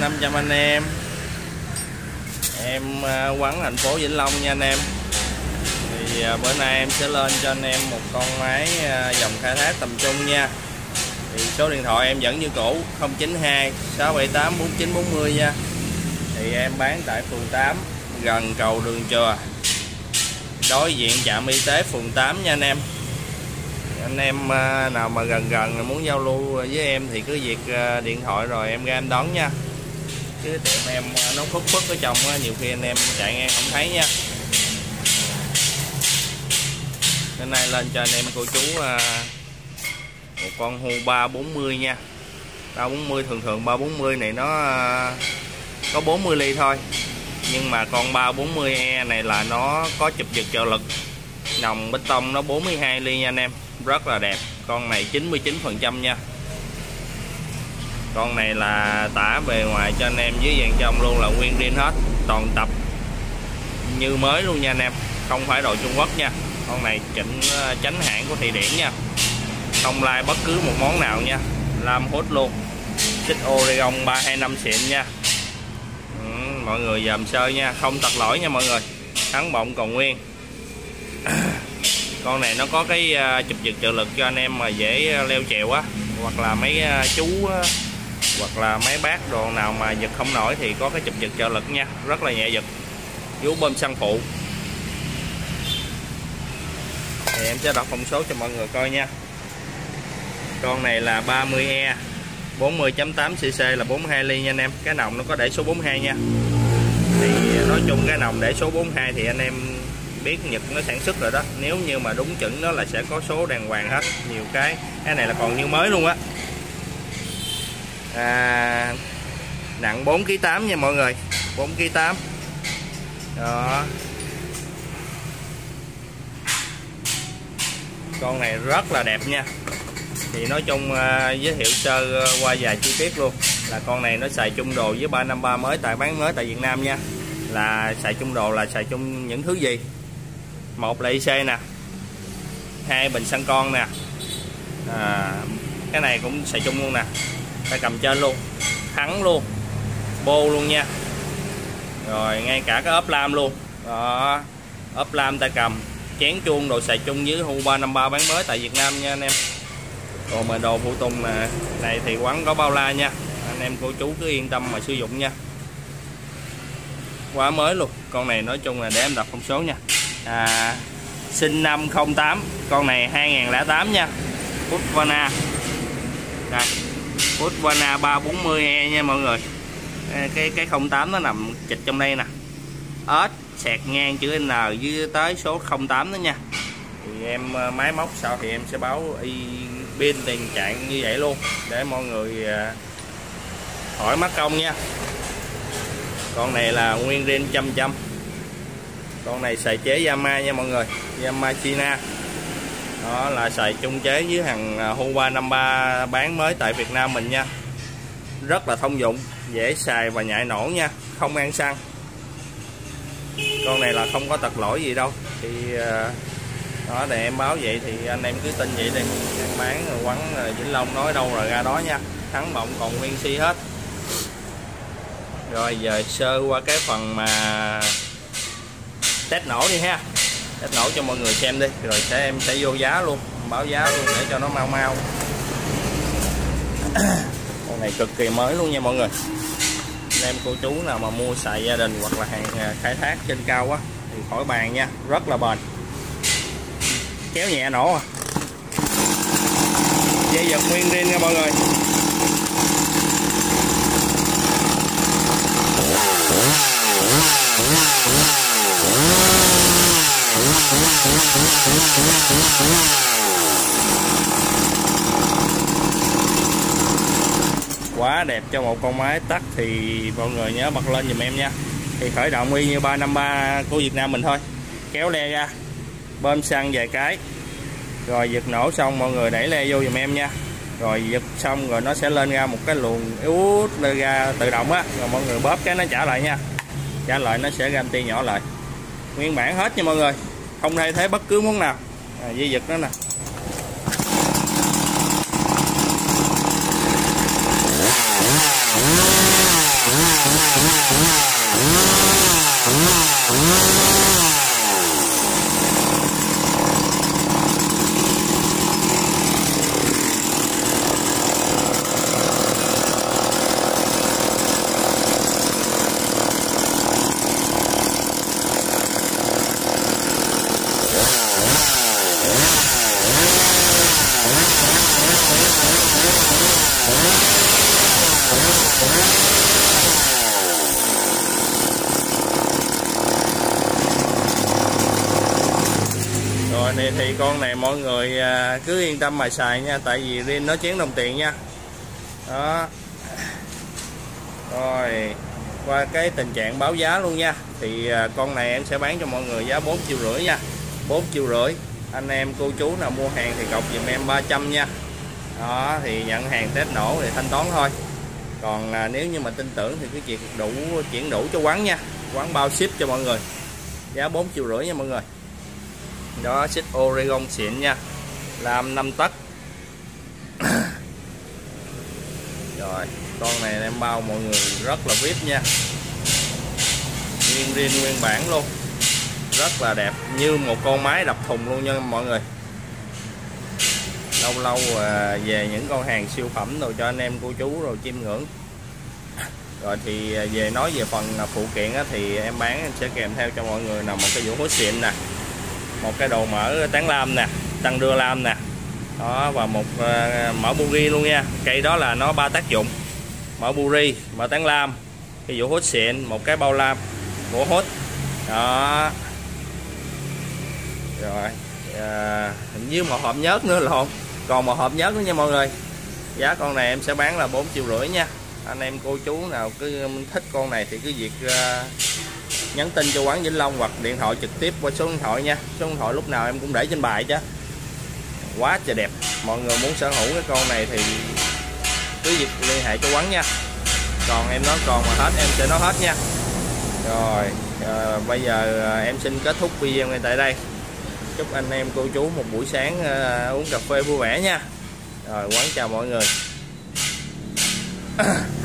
500 anh em. Em à, quán thành phố Vĩnh Long nha anh em. Thì à, bữa nay em sẽ lên cho anh em một con máy à, dòng khai thác tầm trung nha. Thì số điện thoại em vẫn như cũ 092 678 4940 nha. Thì em bán tại phường 8 gần cầu đường chùa. Đối diện trạm y tế phường 8 nha anh em. Anh em nào mà gần gần muốn giao lưu với em thì cứ việc điện thoại rồi em ra em đón nha chứ tiệm em à, nó khuất khuất ở trong nhiều khi anh em chạy ngang không thấy nha. Hôm nay lên cho anh em cô chú à, một con hu 340 nha. 340 thường thường 340 này nó à, có 40 ly thôi. Nhưng mà con 340E này là nó có chụp giật trợ lực. Nòng bê tông nó 42 ly nha anh em. Rất là đẹp. Con này 99 phần trăm nha con này là tả bề ngoài cho anh em dưới dàn trong luôn là nguyên zin hết toàn tập như mới luôn nha anh em. Không phải đồ Trung Quốc nha. Con này chỉnh ờ, tránh hãng của thị điển nha. Không lai bất cứ một món nào nha. Lam hút luôn. Xích Oregon 325 xịn nha. Ừ, mọi người dòm sơ nha. Không tật lỗi nha mọi người. Thắng bọng còn nguyên. Con này nó có cái ờ, chụp giật trợ lực cho anh em mà dễ ờ, leo trèo á. Hoặc là mấy chú hoặc là máy bác đồ nào mà giật không nổi thì có cái chụp giật trợ lực nha. Rất là nhẹ giật. Vú bơm xăng phụ. Thì em sẽ đọc thông số cho mọi người coi nha. Con này là 30E 40.8cc là 42 ly nha anh em. Cái nòng nó có để số 42 nha. Thì nói chung cái nòng để số 42 thì anh em biết Nhật nó sản xuất rồi đó. Nếu như mà đúng chuẩn nó là sẽ có số đàng hoàng hết. Nhiều cái. Cái này là còn như mới luôn á à, nặng 4 kg 8 nha mọi người. 4 kg 8 đó. Con này rất là đẹp nha. Thì nói chung uh, giới thiệu sơ uh, qua vài chi tiết luôn. Là con này nó xài chung đồ với 353 mới tại bán mới tại Việt Nam nha. Là xài chung đồ là xài chung những thứ gì? Một là IC nè. Hai bình xăng con nè. À, cái này cũng xài chung luôn nè tay cầm trên luôn thắng luôn bô luôn nha. Rồi ngay cả cái ốp lam luôn. Đó ốp lam tay cầm chén chuông đồ xài chung với hu 353 bán mới tại Việt Nam nha anh em. Còn mà đồ phụ tùng nè này thì quán có bao la nha. Anh em cô chú cứ yên tâm mà sử dụng nha. Quá mới luôn con này nói chung là để em đọc thông số nha. À, sinh năm 08 con này 2008 nha. Husqvarna đây. Husqvarna 340E nha mọi người. Cái cái 08 nó nằm chịch trong đây nè. Ếch sẹt ngang chữ N dưới tới số 08 đó nha. Thì em ờ, máy móc sau thì em sẽ báo y pin tình trạng như vậy luôn, để mọi người ờ, hỏi mắc công nha. Con này là nguyên rin trăm trăm. Con này xài chế Yamaha nha mọi người, Yamaha China đó là xài chung chế với hàng à, huawei 53 bán mới tại Việt Nam mình nha. Rất là thông dụng, dễ xài và nhạy nổ nha, không ăn xăng. Con này là không có tật lỗi gì đâu, thì à, đó, để em báo vậy thì anh em cứ tin vậy đi. Em bán quán Vĩnh Long nói đâu rồi ra đó nha, thắng bọng còn nguyên si hết. Rồi, giờ sơ qua cái phần mà test nổ đi ha test nổ cho mọi người xem đi, rồi sẽ em sẽ vô giá luôn, báo giá luôn để cho nó mau mau. Con này cực kỳ mới luôn nha mọi người. Anh em cô chú nào mà mua xài gia đình hoặc là hàng à, khai thác trên cao quá thì khỏi bàn nha, rất là bền. Kéo nhẹ nổ à. Dây giật nguyên riêng nha mọi người. Quá đẹp cho một con máy tắt thì mọi người nhớ bật lên dùm em nha. Thì khởi động y như 353 của Việt Nam mình thôi. Kéo le ra, bơm xăng vài cái. Rồi giật nổ xong mọi người đẩy le vô dùm em nha. Rồi giật xong rồi nó sẽ lên ra một cái luồng yếu lên ra tự động á. Rồi mọi người bóp cái nó trả lại nha. Trả lại nó sẽ ganti nhỏ lại. Nguyên bản hết nha mọi người không thay thế bất cứ món nào. À, dây giật đó nè. rồi này thì con này mọi người à, cứ yên tâm mà xài nha tại vì riêng nó chén đồng tiền nha. Đó. Rồi qua cái tình trạng báo giá luôn nha. Thì à, con này em sẽ bán cho mọi người giá 4 triệu rưỡi nha. 4 triệu rưỡi. Anh em cô chú nào mua hàng thì cọc dùm em 300 nha. Đó thì nhận hàng test nổ thì thanh toán thôi. Còn à, nếu như mà tin tưởng thì cứ việc đủ chuyển đủ cho quán nha. Quán bao ship cho mọi người. Giá 4 triệu rưỡi nha mọi người đó, xích Oregon xịn nha. Làm 5 tấc. Rồi, con này em bao mọi người rất là vip nha. Nguyên riêng, nguyên bản luôn. Rất là đẹp, như một con máy đập thùng luôn nha mọi người. Lâu lâu à, về những con hàng siêu phẩm rồi cho anh em cô chú rồi chiêm ngưỡng. Rồi thì à, về nói về phần à, phụ kiện thì em bán, em sẽ kèm theo cho mọi người là một cái vũ hút xịn nè một cái đồ mở tán lam nè tăng đưa lam nè. Đó và một uh, mở buri luôn nha. Cây đó là nó ba tác dụng. Mở buri mở tán lam cái vũ hút xịn một cái bao lam gỗ hút. Đó. Rồi à, hình như một hộp nhớt nữa lộn. Còn một hộp nhớt nữa nha mọi người. Giá con này em sẽ bán là 4 triệu rưỡi nha. Anh em cô chú nào cứ thích con này thì cứ việc uh, nhắn tin cho quán Vĩnh Long hoặc điện thoại trực tiếp qua số điện thoại nha. Số điện thoại lúc nào em cũng để trên bài chứ. Quá trời đẹp. Mọi người muốn sở hữu cái con này thì cứ việc liên hệ cho quán nha. Còn em nói còn mà hết em sẽ nói hết nha. Rồi à, bây giờ ờ, em xin kết thúc video ngay tại đây. Chúc anh em cô chú một buổi sáng à, uống cà phê vui vẻ nha. Rồi quán chào mọi người.